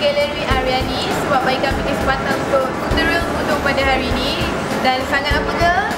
Galeri Aryani sebab bagi kami kesempatan untuk tutorial untuk pada hari ini. Dan sangat apa ke?